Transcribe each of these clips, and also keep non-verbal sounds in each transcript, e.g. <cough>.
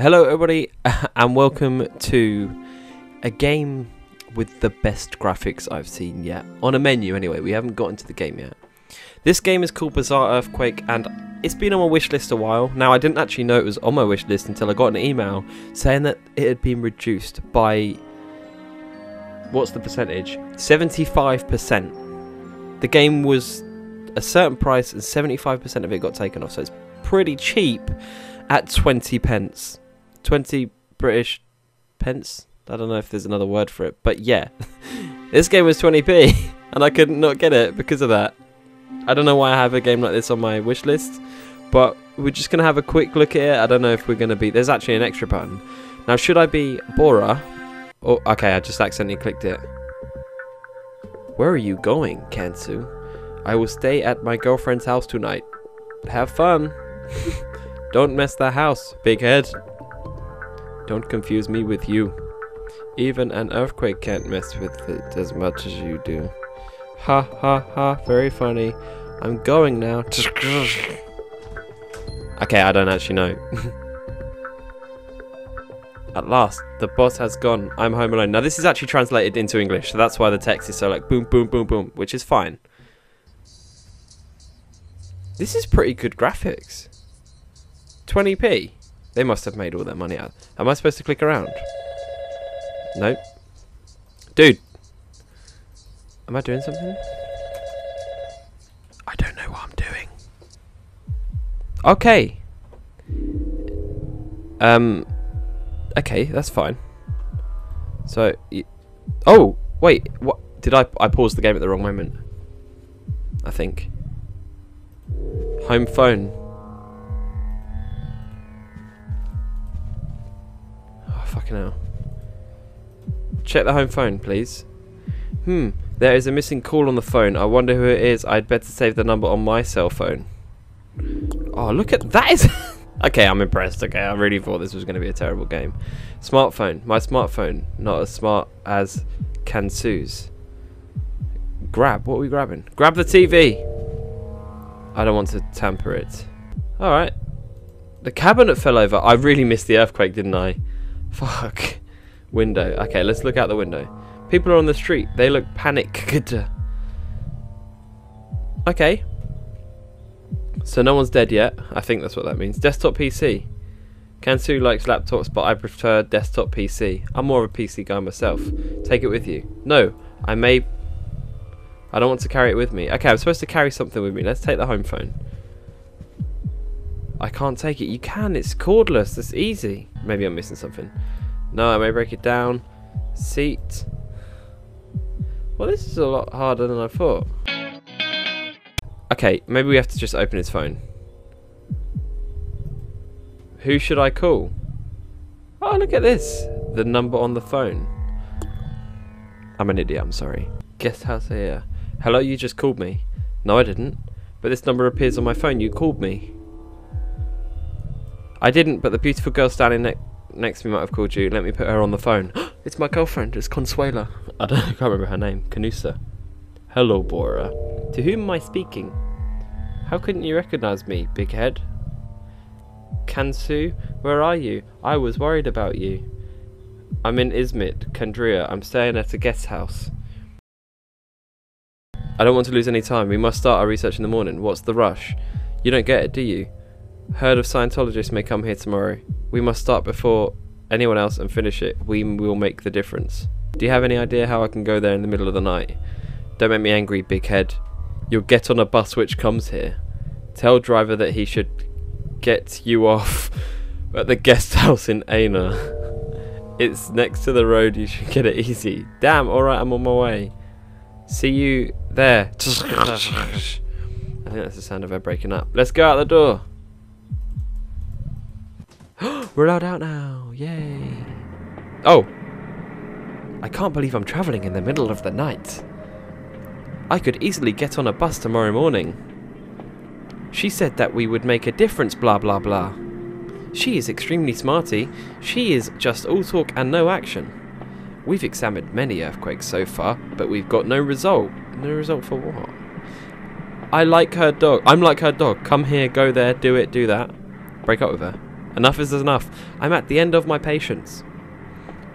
Hello, everybody, <laughs> and welcome to a game with the best graphics I've seen yet. On a menu, anyway. We haven't gotten to the game yet. This game is called Bizarre Earthquake, and it's been on my wish list a while. Now, I didn't actually know it was on my wish list until I got an email saying that it had been reduced by. What's the percentage? 75%. The game was a certain price, and 75% of it got taken off, so it's pretty cheap at 20 pence. 20 British pence? I don't know if there's another word for it, but yeah. <laughs> this game was 20p, <laughs> and I could not get it because of that. I don't know why I have a game like this on my wish list, but we're just going to have a quick look at it. I don't know if we're going to be... There's actually an extra button. Now, should I be Bora? Oh, okay, I just accidentally clicked it. Where are you going, Kansu? I will stay at my girlfriend's house tonight. Have fun. <laughs> Don't mess the house, big head. Don't confuse me with you. Even an earthquake can't mess with it as much as you do. Ha ha ha, very funny. I'm going now. <laughs> okay, I don't actually know. <laughs> At last, the boss has gone. I'm home alone. Now, this is actually translated into English, so that's why the text is so like boom, boom, boom, boom, which is fine. This is pretty good graphics. 20p. They must have made all their money out. Am I supposed to click around? Nope. Dude. Am I doing something? I don't know what I'm doing. Okay. Um. Okay, that's fine. So, oh wait, what? Did I? I paused the game at the wrong moment. I think. Home phone. Fucking hell. Check the home phone, please. Hmm. There is a missing call on the phone. I wonder who it is. I'd better save the number on my cell phone. Oh, look at that! Is <laughs> okay, I'm impressed. Okay, I really thought this was going to be a terrible game. Smartphone. My smartphone. Not as smart as Kansu's. Grab. What are we grabbing? Grab the TV! I don't want to tamper it. Alright. The cabinet fell over. I really missed the earthquake, didn't I? Fuck. Window. Okay, let's look out the window. People are on the street. They look panicked. <laughs> Okay. So no one's dead yet. I think that's what that means. Desktop PC. Kansu likes laptops, but I prefer desktop PC. I'm more of a PC guy myself. Take it with you. No, I may... I don't want to carry it with me. Okay, I'm supposed to carry something with me. Let's take the home phone. I can't take it. You can. It's cordless. It's easy. Maybe I'm missing something. No, I may break it down. Seat. Well, this is a lot harder than I thought. Okay, maybe we have to just open his phone. Who should I call? Oh, look at this. The number on the phone. I'm an idiot, I'm sorry. Guest house here. Hello, you just called me. No, I didn't. But this number appears on my phone. You called me. I didn't, but the beautiful girl standing ne next to me might have called you. Let me put her on the phone. <gasps> it's my girlfriend. It's Consuela. I don't <laughs> I can't remember her name. Canusa. Hello, Bora. To whom am I speaking? How couldn't you recognize me, big head? Kansu, where are you? I was worried about you. I'm in Izmit, Kandira. I'm staying at a guest house. I don't want to lose any time. We must start our research in the morning. What's the rush? You don't get it, do you? Herd of Scientologists may come here tomorrow. We must start before anyone else and finish it. We will make the difference. Do you have any idea how I can go there in the middle of the night? Don't make me angry, big head. You'll get on a bus which comes here. Tell driver that he should get you off <laughs> at the guest house in Aina. <laughs> It's next to the road, you should get it easy. Damn, alright, I'm on my way. See you there. <laughs> I think that's the sound of her breaking up. Let's go out the door. <gasps> We're allowed out now. Yay. Oh. I can't believe I'm travelling in the middle of the night. I could easily get on a bus tomorrow morning. She said that we would make a difference, blah blah blah. She is extremely smarty. She is just all talk and no action. We've examined many earthquakes so far, but we've got no result. No result for what? I like her dog. I'm like her dog. Come here, go there, do it, do that. Break up with her. Enough is enough. I'm at the end of my patience.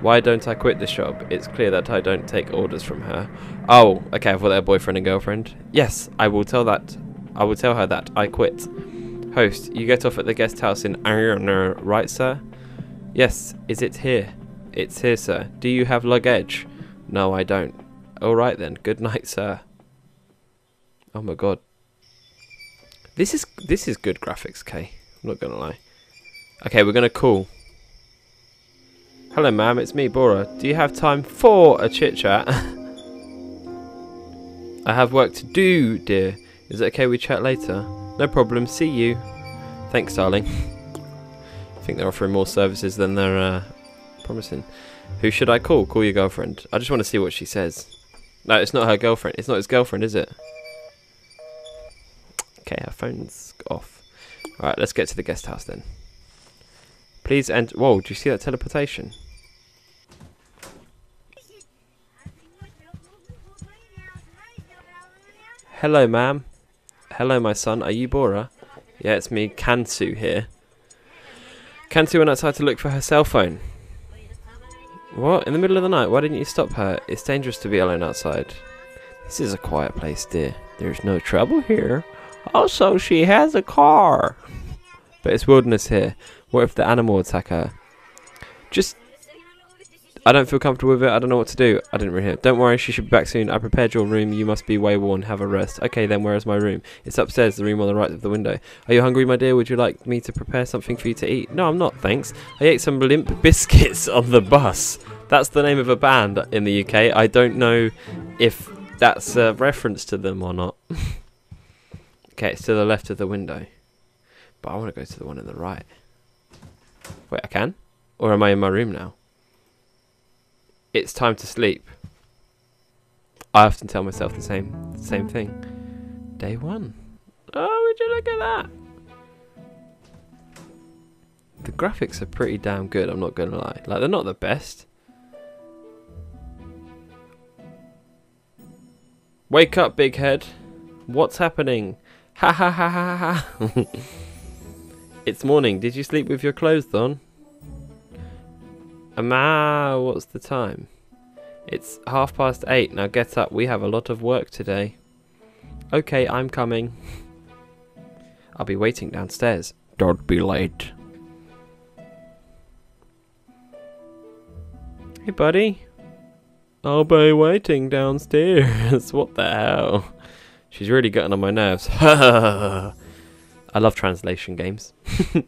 Why don't I quit this job? It's clear that I don't take orders from her. Oh, okay, I thought they're boyfriend and girlfriend. Yes, I will tell that. I will tell her that I quit. Host, you get off at the guest house in Arner, right, sir? Yes, is it here? It's here, sir. Do you have luggage? No, I don't. Alright then, good night, sir. Oh my god. This is this is good graphics, Kay. I'm not gonna lie. Okay, we're gonna call. Hello, ma'am. It's me, Bora. Do you have time for a chit chat? <laughs> I have work to do, dear. Is it okay we chat later? No problem. See you. Thanks, darling. <laughs> I think they're offering more services than they're uh, promising. Who should I call? Call your girlfriend. I just want to see what she says. No, it's not her girlfriend. It's not his girlfriend, is it? Okay, her phone's off. Alright, let's get to the guest house then. Please enter. Whoa, do you see that teleportation? Hello, ma'am. Hello, my son. Are you Bora? Yeah, it's me, Kansu here. Kansu went outside to look for her cell phone. What? In the middle of the night? Why didn't you stop her? It's dangerous to be alone outside. This is a quiet place, dear. There's no trouble here. Also, she has a car. But it's wilderness here. What if the animal attack her? Just... I don't feel comfortable with it. I don't know what to do. I didn't really hear. Don't worry, she should be back soon. I prepared your room. You must be way worn. Have a rest. Okay, then where is my room? It's upstairs, the room on the right of the window. Are you hungry, my dear? Would you like me to prepare something for you to eat? No, I'm not, thanks. I ate some limp <laughs> biscuits on the bus. That's the name of a band in the UK. I don't know if that's a reference to them or not. <laughs> okay, it's to the left of the window. But I want to go to the one on the right. Wait, I can? Or am I in my room now? It's time to sleep. I often tell myself the same same thing. Day one. Oh, would you look at that? The graphics are pretty damn good, I'm not gonna lie. Like they're not the best. Wake up, big head. What's happening? Ha ha ha ha ha. <laughs> it's morning. Did you sleep with your clothes on? Ama, what's the time? It's half past eight. Now get up. We have a lot of work today. Okay, I'm coming. I'll be waiting downstairs. Don't be late. Hey, buddy. I'll be waiting downstairs. <laughs> what the hell? She's really getting on my nerves. <laughs> I love translation games. <laughs>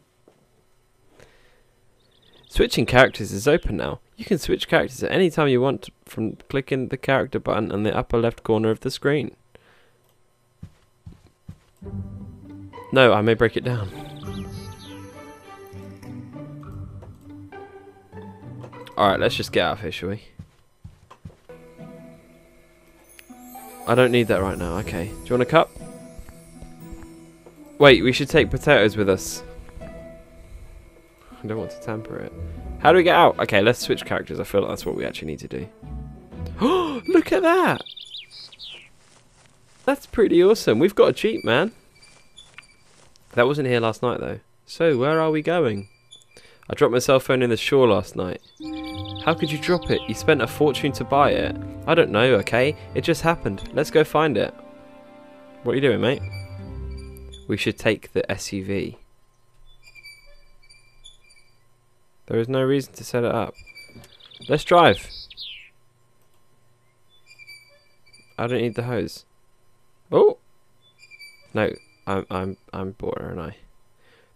Switching characters is open now. You can switch characters at any time you want from clicking the character button in the upper left corner of the screen. No, I may break it down. Alright, let's just get out of here, shall we? I don't need that right now. Okay. Do you want a cup? Wait, we should take potatoes with us. I don't want to tamper it. How do we get out? Okay, let's switch characters. I feel like that's what we actually need to do. Oh, <gasps> look at that! That's pretty awesome. We've got a cheat, man. That wasn't here last night, though. So, where are we going? I dropped my cell phone in the shore last night. How could you drop it? You spent a fortune to buy it. I don't know, okay? It just happened. Let's go find it. What are you doing, mate? We should take the SUV. There is no reason to set it up. Let's drive. I don't need the hose. Oh! No, I'm I'm I'm bored, aren't I?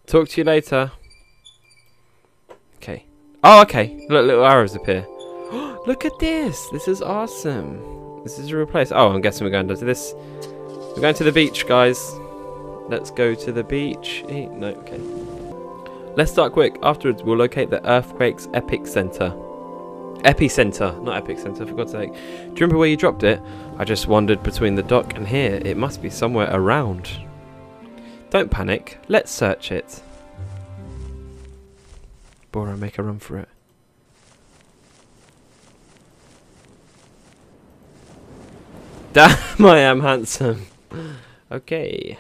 Talk to you later. Okay. Oh, okay. Look, little arrows appear. <gasps> Look at this. This is awesome. This is a real place. Oh, I'm guessing we're going to this. We're going to the beach, guys. Let's go to the beach. Eh, no, okay. Let's start quick. Afterwards, we'll locate the earthquake's epic center. Epicenter, not epic center, for God's sake. Do you remember where you dropped it? I just wandered between the dock and here. It must be somewhere around. Don't panic. Let's search it. Bora, make a run for it. <laughs> Damn, I am handsome. Okay.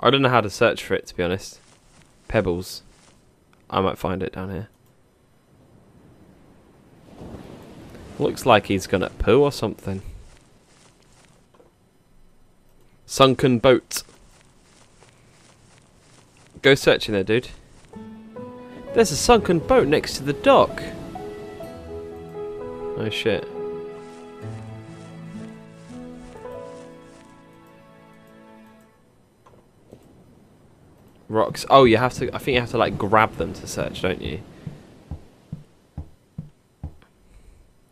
I don't know how to search for it, to be honest. Pebbles. I might find it down here. Looks like he's gonna poo or something. Sunken boat. Go searching there, dude. There's a sunken boat next to the dock. Oh shit. Rocks. Oh, you have to. I think you have to like grab them to search, don't you?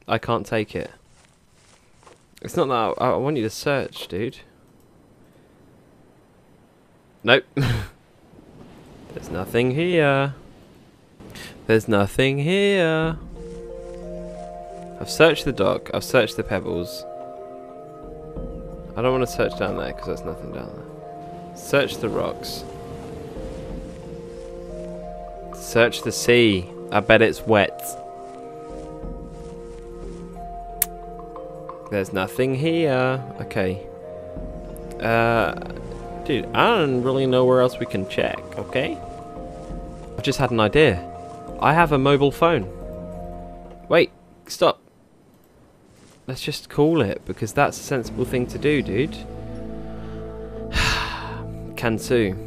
I can't take it. It's not that. I, I want you to search, dude. Nope. <laughs> There's nothing here. There's nothing here. I've searched the dock. I've searched the pebbles. I don't want to search down there because there's nothing down there. Search the rocks. Search the sea. I bet it's wet. There's nothing here. Okay. Uh, dude, I don't really know where else we can check, okay? I've just had an idea. I have a mobile phone. Wait, stop. Let's just call it, because that's a sensible thing to do, dude. <sighs> Kansu.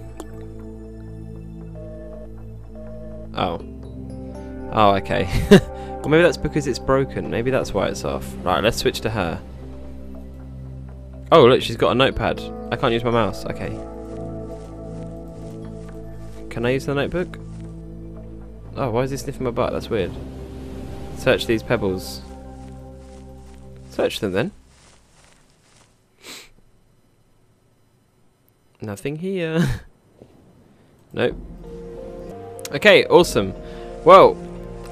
Oh. Oh, okay. <laughs> well, maybe that's because it's broken. Maybe that's why it's off. Right, let's switch to her. Oh, look, she's got a notepad. I can't use my mouse. Okay. Can I use the notebook? Oh, why is he sniffing my butt? That's weird. Search these pebbles. Search them then. Nothing here. <laughs> nope. Okay, awesome. Well,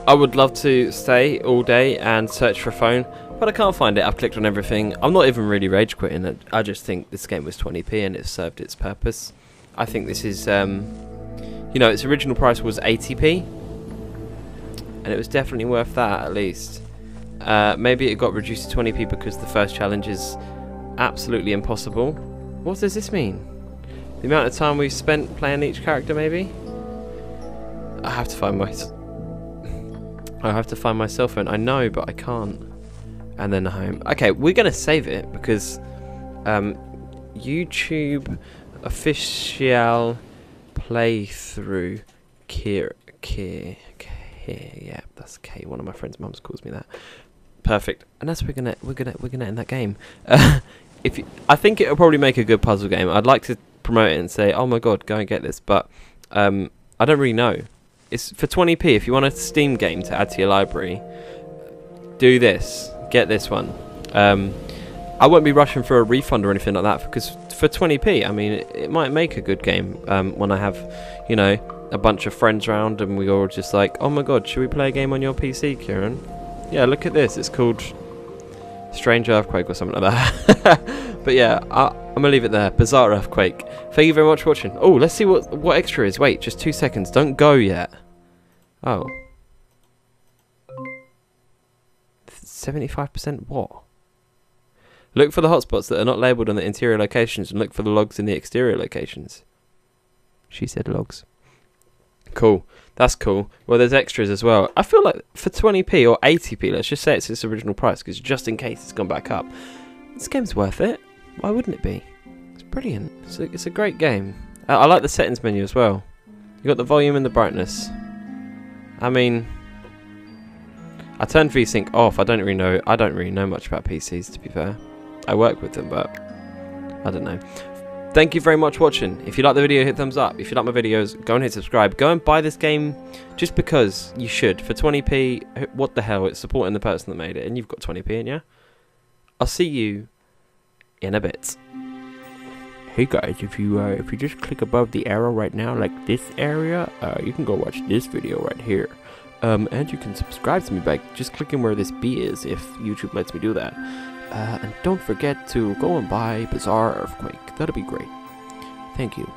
I would love to stay all day and search for a phone, but I can't find it. I've clicked on everything. I'm not even really rage quitting it. I just think this game was 20p and it served its purpose. I think this is, um, you know, its original price was 80p, and it was definitely worth that at least. Uh, maybe it got reduced to 20p because the first challenge is absolutely impossible. What does this mean? The amount of time we've spent playing each character, maybe? I have to find my... I have to find my cell phone. I know, but I can't. And then home. Okay, we're to save it because um, YouTube official playthrough Kier Kier Kier yeah that's K one of my friends' mums calls me that. Perfect. And that's we're gonna we're gonna we're gonna end that game. <laughs> If you, I think it'll probably make a good puzzle game. I'd like to promote it and say oh my god go and get this. But um, I don't really know it's for 20p. If you want a Steam game to add to your library, do this. Get this one. Um, I won't be rushing for a refund or anything like that because for 20p, I mean, it, it might make a good game um, when I have, you know, a bunch of friends around and we all just like, oh my god, should we play a game on your PC, Kieran? Yeah, look at this. It's called Strange Earthquake or something like that. <laughs> but yeah, I, am gonna leave it there. Bizarre Earthquake. Thank you very much for watching. Oh, let's see what what extra is. Wait, just two seconds. Don't go yet. Oh. 75% what? Look for the hotspots that are not labelled on the interior locations and look for the logs in the exterior locations. She said logs. Cool. That's cool. Well, there's extras as well. I feel like for 20p or 80p, let's just say it's its original price, because just in case it's gone back up, this game's worth it. Why wouldn't it be? It's brilliant. It's a, it's a great game. I, I like the settings menu as well. You got the volume and the brightness. I mean, I turned VSync off. I don't really know. I don't really know much about PCs, to be fair. I work with them, but I don't know. Thank you very much for watching. If you like the video, hit thumbs up. If you like my videos, go and hit subscribe. Go and buy this game just because you should. For 20p, what the hell? It's supporting the person that made it, and you've got 20p in, yeah? I'll see you in a bit. Hey guys, if you uh, if you just click above the arrow right now, like this area, uh, you can go watch this video right here. Um, and you can subscribe to me by just clicking where this B is if YouTube lets me do that. Uh, and don't forget to go and buy Bizarre Earthquake. That'll be great. Thank you.